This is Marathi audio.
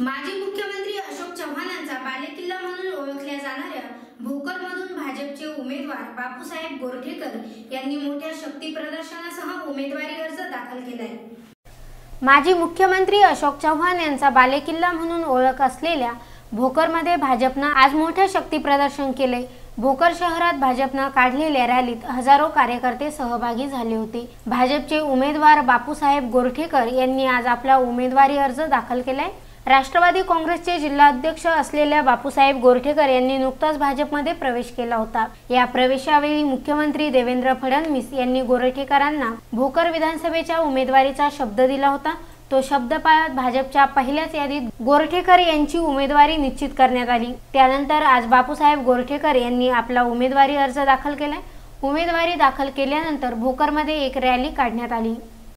माजी मुख्यमंत्री अशोक चव्हाणांचा बालेकिल्ला म्हणून ओळखल्या जाणाऱ्या भोकरमधून भाजपचे उमेदवार बापूसाहेब गोरठेकर यांनी मोठ्या शक्ती प्रदर्शनासह उमेदवारी अर्ज दाखल केलाय. माजी मुख्यमंत्री अशोक चव्हाण यांचा बालेकिल्ला म्हणून ओळख असलेल्या भोकरमध्ये भाजपनं आज मोठे शक्ती प्रदर्शन केले भोकर शहरात भाजपनं काढलेल्या रॅलीत हजारो कार्यकर्ते सहभागी झाले होते. भाजपचे उमेदवार बापूसाहेब गोरठेकर यांनी आज आपला उमेदवारी अर्ज दाखल केलाय. राष्ट्रवादी काँग्रेसचे जिल्हाध्यक्ष असलेल्या बापूसाहेब गोरठेकर यांनी नुकताच भाजपमध्ये प्रवेश केला होता. या प्रवेशावेळी मुख्यमंत्री देवेंद्र फडणवीस यांनी गोरठेकरांना भोकर विधानसभेच्या उमेदवारीचा शब्द दिला होता. तो शब्द पाळत भाजपच्या पहिल्याच यादीत गोरठेकर यांची उमेदवारी निश्चित करण्यात आली. त्यानंतर आज बापूसाहेब गोरठेकर यांनी आपला उमेदवारी अर्ज दाखल केलाय. उमेदवारी दाखल केल्यानंतर भोकरमध्ये एक रॅली काढण्यात आली.